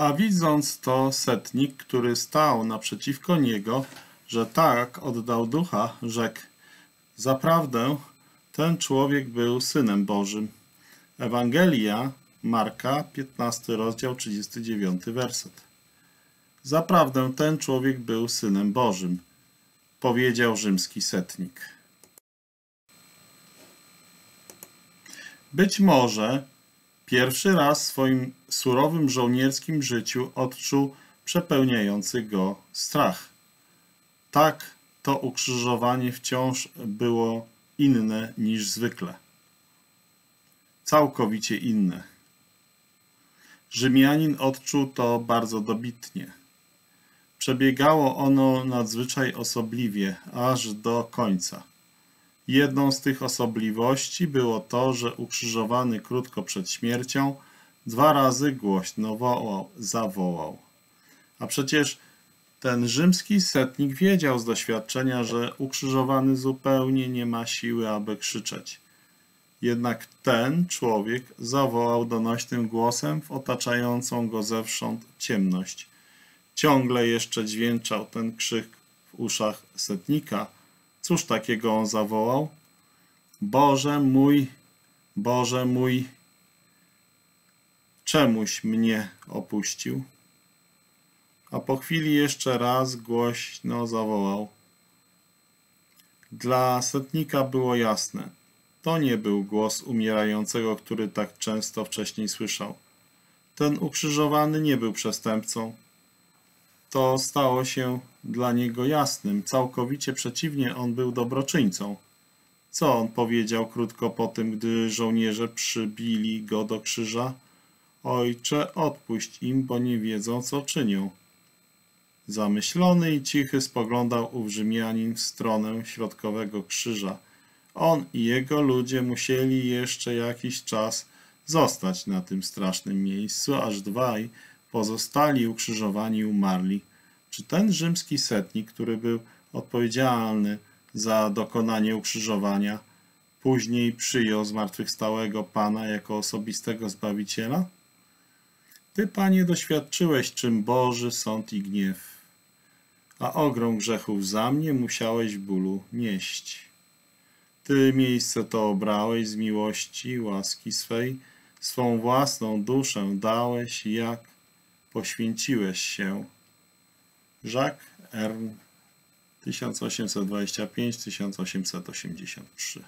A widząc to setnik, który stał naprzeciwko niego, że tak oddał ducha, rzekł: Zaprawdę ten człowiek był synem Bożym. Ewangelia Marka, 15 rozdział, 39 werset. Zaprawdę ten człowiek był synem Bożym, powiedział rzymski setnik. Być może pierwszy raz w swoim surowym żołnierskim życiu odczuł przepełniający go strach. Tak to ukrzyżowanie wciąż było inne niż zwykle. Całkowicie inne. Rzymianin odczuł to bardzo dobitnie. Przebiegało ono nadzwyczaj osobliwie, aż do końca. Jedną z tych osobliwości było to, że ukrzyżowany krótko przed śmiercią dwa razy głośno wołał, zawołał. A przecież ten rzymski setnik wiedział z doświadczenia, że ukrzyżowany zupełnie nie ma siły, aby krzyczeć. Jednak ten człowiek zawołał donośnym głosem w otaczającą go zewsząd ciemność. Ciągle jeszcze dźwięczał ten krzyk w uszach setnika. Cóż takiego on zawołał? Boże mój, Boże mój, czemuś mnie opuścił? A po chwili jeszcze raz głośno zawołał. Dla setnika było jasne. To nie był głos umierającego, który tak często wcześniej słyszał. Ten ukrzyżowany nie był przestępcą. To stało się dla niego jasnym. Całkowicie przeciwnie, on był dobroczyńcą. Co on powiedział krótko po tym, gdy żołnierze przybili go do krzyża? Ojcze, odpuść im, bo nie wiedzą, co czynią. Zamyślony i cichy spoglądał ów Rzymianin w stronę środkowego krzyża. On i jego ludzie musieli jeszcze jakiś czas zostać na tym strasznym miejscu, aż dwaj pozostali ukrzyżowani umarli. Czy ten rzymski setnik, który był odpowiedzialny za dokonanie ukrzyżowania, później przyjął zmartwychwstałego Pana jako osobistego Zbawiciela? Ty, Panie, doświadczyłeś, czym Boży sąd i gniew, a ogrom grzechów za mnie musiałeś bólu nieść. Ty miejsce to obrałeś z miłości, łaski swej, swą własną duszę dałeś, jak poświęciłeś się. Jacques Ern 1825-1883